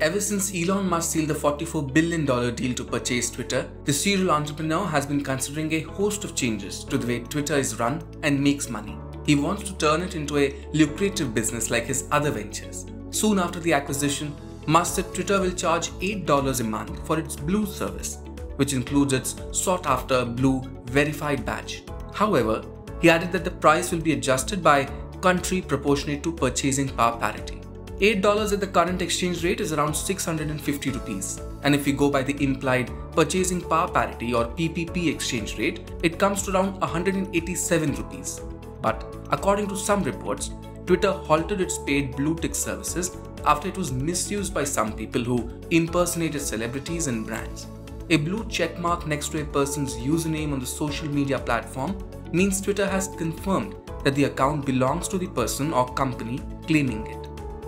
ever since Elon Musk sealed the $44 billion deal to purchase Twitter, the serial entrepreneur has been considering a host of changes to the way Twitter is run and makes money. He wants to turn it into a lucrative business like his other ventures. Soon after the acquisition, Musk said Twitter will charge $8 a month for its Blue service, which includes its sought after Blue verified badge. However, he added that the price will be adjusted by country proportionate to purchasing power parity. $8 at the current exchange rate is around 650 rupees. And if we go by the implied purchasing power parity or PPP exchange rate, it comes to around 187 rupees. But according to some reports, Twitter halted its paid blue tick services after it was misused by some people who impersonated celebrities and brands. A blue checkmark next to a person's username on the social media platform means Twitter has confirmed that the account belongs to the person or company claiming it.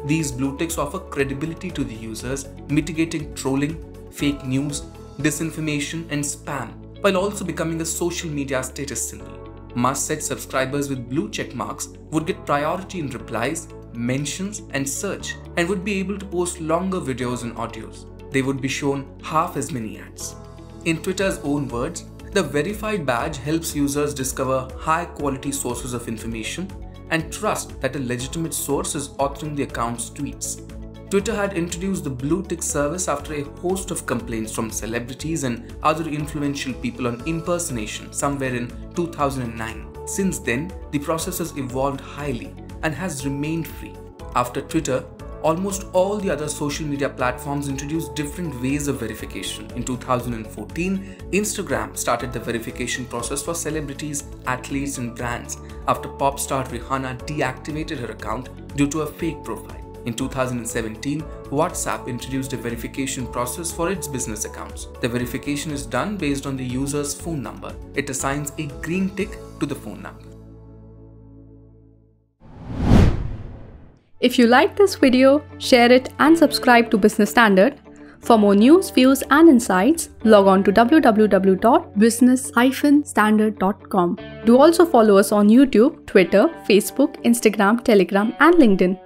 These blue ticks offer credibility to the users, mitigating trolling, fake news, disinformation, and spam, while also becoming a social media status symbol. Musk said subscribers with blue check marks would get priority in replies, mentions, and search, and would be able to post longer videos and audios. They would be shown half as many ads. In Twitter's own words, the verified badge helps users discover high quality sources of information and trust that a legitimate source is authoring the account's tweets. Twitter had introduced the blue tick service after a host of complaints from celebrities and other influential people on impersonation somewhere in 2009. Since then, the process has evolved highly and has remained free. After Twitter, almost all the other social media platforms introduced different ways of verification. In 2014, Instagram started the verification process for celebrities, athletes, and brands after pop star Rihanna deactivated her account due to a fake profile. In 2017, WhatsApp introduced a verification process for its business accounts. The verification is done based on the user's phone number. It assigns a green tick to the phone number. If you like this video, share it and subscribe to Business Standard. For more news, views and insights, log on to www.business-standard.com. Do also follow us on YouTube, Twitter, Facebook, Instagram, Telegram and LinkedIn.